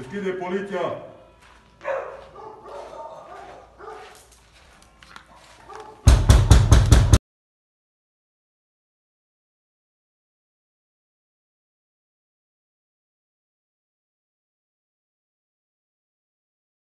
Deschide poliția!